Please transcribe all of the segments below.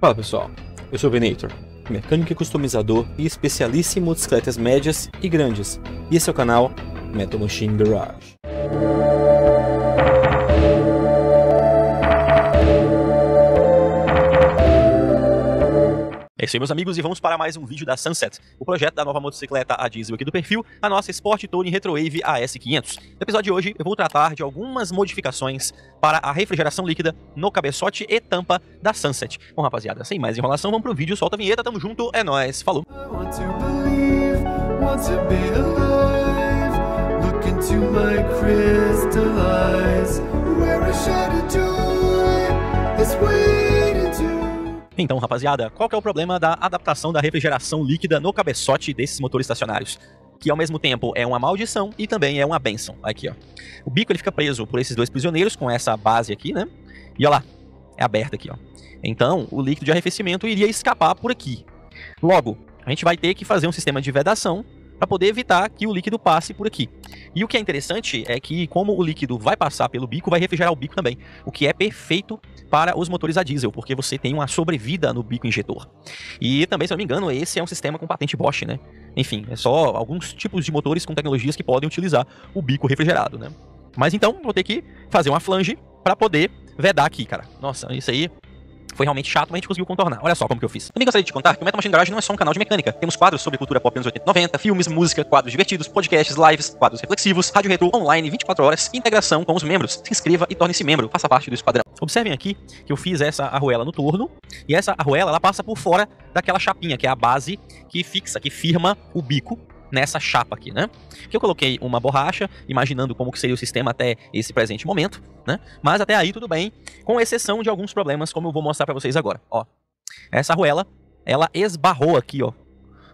Fala pessoal, eu sou o Venator, mecânico e customizador e especialista em motocicletas médias e grandes, e esse é o canal Metal Machine Garage. É isso aí, meus amigos, e vamos para mais um vídeo da Sunset, o projeto da nova motocicleta a diesel aqui do perfil, a nossa Sport Touring Retrowave AS500. No episódio de hoje, eu vou tratar de algumas modificações para a refrigeração líquida no cabeçote e tampa da Sunset. Bom, rapaziada, sem mais enrolação, vamos pro vídeo, solta a vinheta, tamo junto, é nóis, falou! Então, rapaziada, qual que é o problema da adaptação da refrigeração líquida no cabeçote desses motores estacionários? Que ao mesmo tempo é uma maldição e também é uma benção. Aqui, ó. O bico ele fica preso por esses dois prisioneiros com essa base aqui, né? E olha lá, é aberta aqui, ó. Então, o líquido de arrefecimento iria escapar por aqui. Logo, a gente vai ter que fazer um sistema de vedação para poder evitar que o líquido passe por aqui. E o que é interessante é que, como o líquido vai passar pelo bico, vai refrigerar o bico também, o que é perfeito para os motores a diesel, porque você tem uma sobrevida no bico injetor. E também, se eu não me engano, esse é um sistema com patente Bosch, né? Enfim, é só alguns tipos de motores com tecnologias que podem utilizar o bico refrigerado, né? Mas então, vou ter que fazer uma flange para poder vedar aqui, cara. Nossa, isso aí foi realmente chato, mas a gente conseguiu contornar. Olha só como que eu fiz. Também gostaria de contar que o Metal Machine Garage não é só um canal de mecânica. Temos quadros sobre cultura pop anos 80 90, filmes, música, quadros divertidos, podcasts, lives, quadros reflexivos, rádio retro online 24 horas integração com os membros. Se inscreva e torne-se membro, faça parte do esquadrão. Observem aqui que eu fiz essa arruela no torno e essa arruela ela passa por fora daquela chapinha, que é a base que fixa, que firma o bico nessa chapa aqui, né? Que eu coloquei uma borracha, imaginando como que seria o sistema até esse presente momento, né? Mas até aí tudo bem, com exceção de alguns problemas, como eu vou mostrar para vocês agora. Ó, essa arruela, ela esbarrou aqui, ó,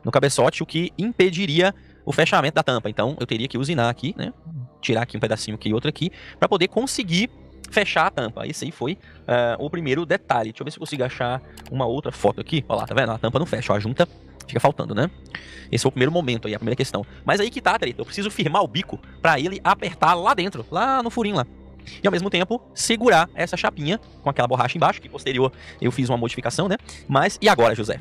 no cabeçote, o que impediria o fechamento da tampa. Então, eu teria que usinar aqui, né? Tirar aqui um pedacinho aqui e outro aqui, para poder conseguir fechar a tampa. Esse aí foi uh, o primeiro detalhe. Deixa eu ver se eu consigo achar uma outra foto aqui. Olha lá, tá vendo? A tampa não fecha, ó, a junta fica faltando, né? Esse é o primeiro momento aí, a primeira questão. Mas aí que tá, treta. Eu preciso firmar o bico para ele apertar lá dentro, lá no furinho lá. E ao mesmo tempo, segurar essa chapinha com aquela borracha embaixo, que posterior eu fiz uma modificação, né? Mas, e agora, José?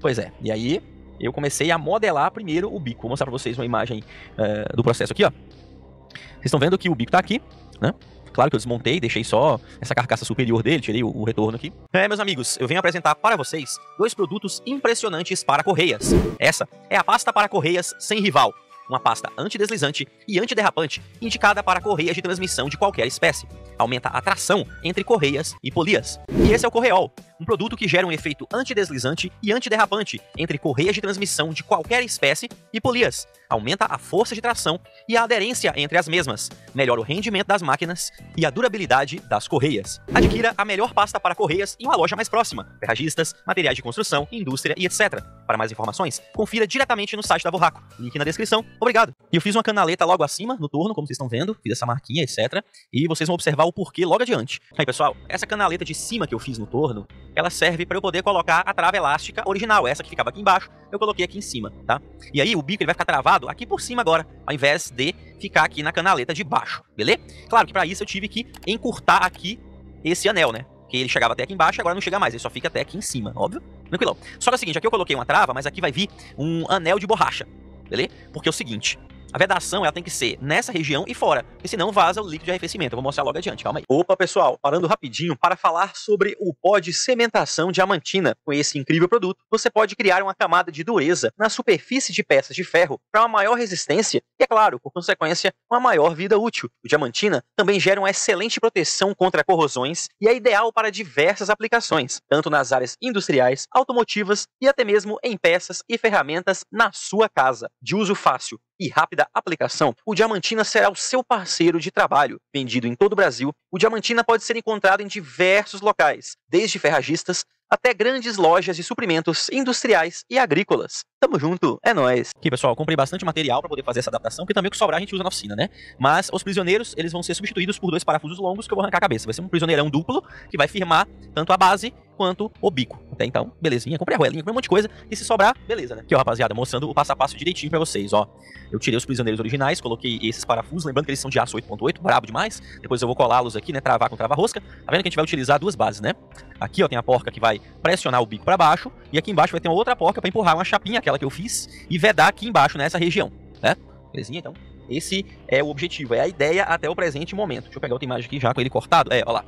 Pois é, e aí eu comecei a modelar primeiro o bico. Vou mostrar pra vocês uma imagem uh, do processo aqui, ó. Vocês estão vendo que o bico tá aqui, né? Claro que eu desmontei, deixei só essa carcaça superior dele, tirei o, o, retorno aqui. É, meus amigos, eu venho apresentar para vocês dois produtos impressionantes para correias. Essa é a pasta para correias sem rival, uma pasta antideslizante e antiderrapante indicada para correias de transmissão de qualquer espécie. Aumenta a tração entre correias e polias. E esse é o Correol, um produto que gera um efeito antideslizante e antiderrapante entre correias de transmissão de qualquer espécie e polias. Aumenta a força de tração e a aderência entre as mesmas, melhora o rendimento das máquinas e a durabilidade das correias. Adquira a melhor pasta para correias em uma loja mais próxima, ferragistas, materiais de construção, indústria e etc. Para mais informações, confira diretamente no site da Vorraco, link na descrição. Obrigado! E eu fiz uma canaleta logo acima, no torno, como vocês estão vendo, fiz essa marquinha, etc. E vocês vão observar o porquê logo adiante. Aí, pessoal, essa canaleta de cima que eu fiz no torno, ela serve para eu poder colocar a trava elástica original, essa que ficava aqui embaixo, eu coloquei aqui em cima, tá? E aí o bico ele vai ficar travado aqui por cima agora, ao invés de ficar aqui na canaleta de baixo, beleza? Claro que para isso eu tive que encurtar aqui esse anel, né? Que ele chegava até aqui embaixo, agora não chega mais, ele só fica até aqui em cima, óbvio? Tranquilão. Só que é o seguinte, aqui eu coloquei uma trava, mas aqui vai vir um anel de borracha, beleza? Porque é o seguinte, a vedação ela tem que ser nessa região e fora, porque senão vaza o líquido de arrefecimento. Eu vou mostrar logo adiante, calma aí. Opa, pessoal, parando rapidinho para falar sobre o pó de cementação diamantina. Com esse incrível produto, você pode criar uma camada de dureza na superfície de peças de ferro para uma maior resistência e, é claro, por consequência, uma maior vida útil. O diamantina também gera uma excelente proteção contra corrosões e é ideal para diversas aplicações, tanto nas áreas industriais, automotivas e até mesmo em peças e ferramentas na sua casa. De uso fácil e rápida aplicação, o Diamantina será o seu parceiro de trabalho. Vendido em todo o Brasil, o Diamantina pode ser encontrado em diversos locais, desde ferragistas até grandes lojas de suprimentos industriais e agrícolas. Tamo junto, é nóis. Aqui, pessoal, comprei bastante material para poder fazer essa adaptação, porque também o que sobrar a gente usa na oficina, né? Mas os prisioneiros, eles vão ser substituídos por dois parafusos longos que eu vou arrancar a cabeça. Vai ser um prisioneirão duplo, que vai firmar tanto a base quanto o bico. Até então, belezinha. Comprei a arruelinha, comprei um monte de coisa. E se sobrar, beleza, né? Aqui, ó, rapaziada, mostrando o passo a passo direitinho pra vocês, ó. Eu tirei os prisioneiros originais, coloquei esses parafusos, lembrando que eles são de aço 8.8, brabo demais. Depois eu vou colá-los aqui, né, travar com trava-rosca. Tá vendo que a gente vai utilizar duas bases, né? Aqui, ó, tem a porca que vai pressionar o bico pra baixo. E aqui embaixo vai ter uma outra porca pra empurrar uma chapinha, aquela que eu fiz, e vedar aqui embaixo, nessa região, né? Belezinha, então? Esse é o objetivo, é a ideia até o presente momento. Deixa eu pegar outra imagem aqui já com ele cortado. É, ó lá.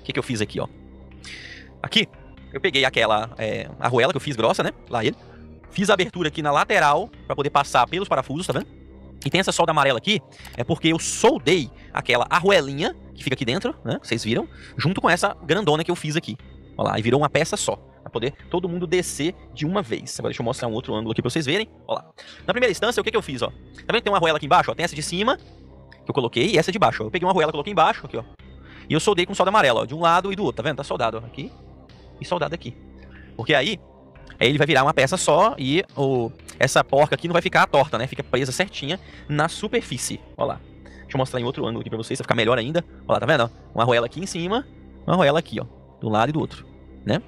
O que, que eu fiz aqui, ó? Aqui, eu peguei aquela é, arruela que eu fiz grossa, né? Lá ele. Fiz a abertura aqui na lateral para poder passar pelos parafusos, tá vendo? E tem essa solda amarela aqui, é porque eu soldei aquela arruelinha que fica aqui dentro, né? Vocês viram? Junto com essa grandona que eu fiz aqui. Olha lá, e virou uma peça só. Pra poder todo mundo descer de uma vez. Agora deixa eu mostrar um outro ângulo aqui pra vocês verem. Olha lá. Na primeira instância, o que, que eu fiz, ó? Tá vendo que tem uma arruela aqui embaixo, ó? Tem essa de cima, que eu coloquei, e essa de baixo, ó. Eu peguei uma arruela, coloquei embaixo, aqui, ó. E eu soldei com solda amarela, ó. De um lado e do outro, tá vendo? Tá soldado, ó. Aqui e soldado aqui. Porque aí, aí ele vai virar uma peça só e o, essa porca aqui não vai ficar torta, né? Fica presa certinha na superfície. Olha lá. Deixa eu mostrar em outro ângulo aqui pra vocês, pra ficar melhor ainda. Olha lá, tá vendo? Uma arruela aqui em cima, uma arruela aqui, ó. Do lado e do outro, né?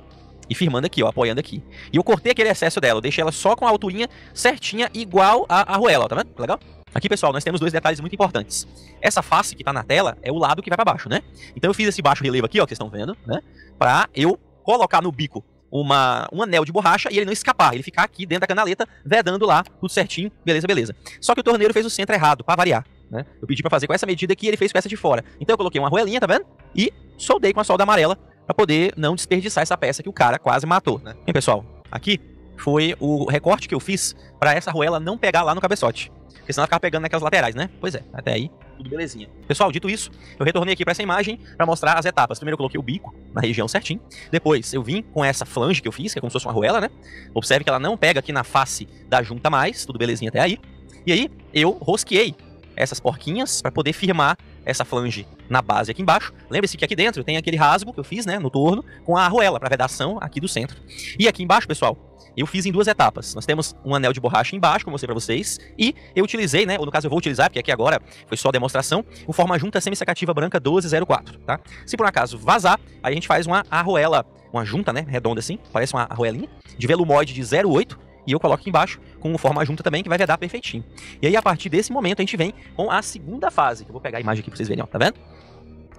E firmando aqui, ó, apoiando aqui. E eu cortei aquele excesso dela, eu deixei ela só com a alturinha certinha, igual a arruela, ó, tá vendo? Legal? Aqui, pessoal, nós temos dois detalhes muito importantes. Essa face que tá na tela é o lado que vai para baixo, né? Então eu fiz esse baixo relevo aqui, ó, que vocês estão vendo, né? Pra eu colocar no bico uma, um anel de borracha e ele não escapar, ele ficar aqui dentro da canaleta, vedando lá, tudo certinho, beleza, beleza. Só que o torneiro fez o centro errado, para variar. Né? Eu pedi para fazer com essa medida aqui, ele fez com essa de fora. Então eu coloquei uma arruelinha, tá vendo? E soldei com a solda amarela para poder não desperdiçar essa peça que o cara quase matou, né? Bem, pessoal, aqui foi o recorte que eu fiz para essa arruela não pegar lá no cabeçote. Porque senão ela ficava pegando naquelas laterais, né? Pois é, até aí tudo belezinha. Pessoal, dito isso, eu retornei aqui para essa imagem para mostrar as etapas. Primeiro eu coloquei o bico na região certinho. Depois eu vim com essa flange que eu fiz, que é como se fosse uma arruela, né? Observe que ela não pega aqui na face da junta mais, tudo belezinha até aí. E aí eu rosqueei essas porquinhas para poder firmar essa flange na base aqui embaixo. Lembre-se que aqui dentro tem aquele rasgo que eu fiz, né, no torno, com a arruela para vedação aqui do centro. E aqui embaixo, pessoal, eu fiz em duas etapas. Nós temos um anel de borracha embaixo, como eu mostrei para vocês, e eu utilizei, né, ou no caso eu vou utilizar, porque aqui agora foi só demonstração, o forma junta semi-secativa branca 1204, tá? Se por um acaso vazar, aí a gente faz uma arruela, uma junta, né, redonda assim, parece uma arruelinha, de velumoide de 08, e eu coloco aqui embaixo com forma junta também, que vai vedar perfeitinho. E aí, a partir desse momento, a gente vem com a segunda fase, que eu vou pegar a imagem aqui pra vocês verem, ó, tá vendo?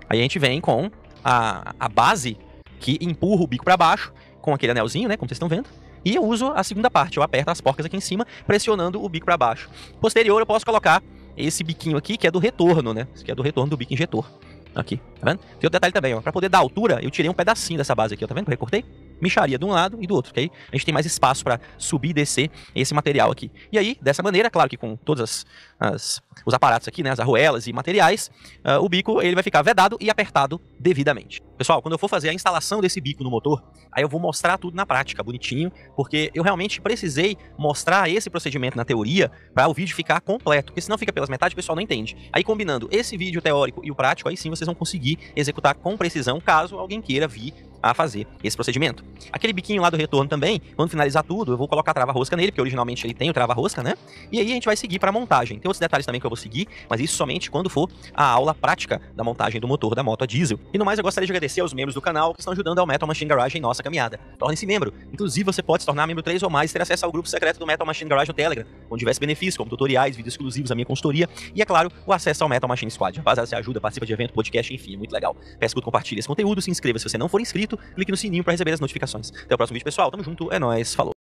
Aí a gente vem com a, a base que empurra o bico para baixo, com aquele anelzinho, né, como vocês estão vendo. E eu uso a segunda parte, eu aperto as porcas aqui em cima, pressionando o bico para baixo. Posterior, eu posso colocar esse biquinho aqui, que é do retorno, né? Esse aqui é do retorno do bico injetor. Aqui, tá vendo? Tem outro detalhe também, ó. Pra poder dar altura, eu tirei um pedacinho dessa base aqui, ó. Tá vendo eu recortei? Micharia de um lado e do outro, aí a gente tem mais espaço para subir e descer esse material aqui. E aí, dessa maneira, claro que com todos as, as, os aparatos aqui, né, as arruelas e materiais, uh, o bico ele vai ficar vedado e apertado devidamente. Pessoal, quando eu for fazer a instalação desse bico no motor, aí eu vou mostrar tudo na prática, bonitinho, porque eu realmente precisei mostrar esse procedimento na teoria para o vídeo ficar completo, porque senão fica pelas metades, o pessoal não entende. Aí combinando esse vídeo teórico e o prático, aí sim vocês vão conseguir executar com precisão, caso alguém queira vir a fazer esse procedimento. Aquele biquinho lá do retorno também, quando finalizar tudo, eu vou colocar trava-rosca nele, porque originalmente ele tem o trava-rosca, né? E aí a gente vai seguir para a montagem. Tem outros detalhes também que eu vou seguir, mas isso somente quando for a aula prática da montagem do motor da moto a diesel. E no mais, eu gostaria de agradecer aos membros do canal que estão ajudando ao Metal Machine Garage em nossa caminhada. Torne-se membro. Inclusive, você pode se tornar membro 3 ou mais e ter acesso ao grupo secreto do Metal Machine Garage no Telegram, onde diversos benefícios, como tutoriais, vídeos exclusivos, a minha consultoria e, é claro, o acesso ao Metal Machine Squad. Rapaziada, você ajuda, participa de evento, podcast, enfim, é muito legal. Peço que compartilhe esse conteúdo, se inscreva se você não for inscrito, clique no sininho para receber as notificações. Até o próximo vídeo, pessoal. Tamo junto, é nóis, falou.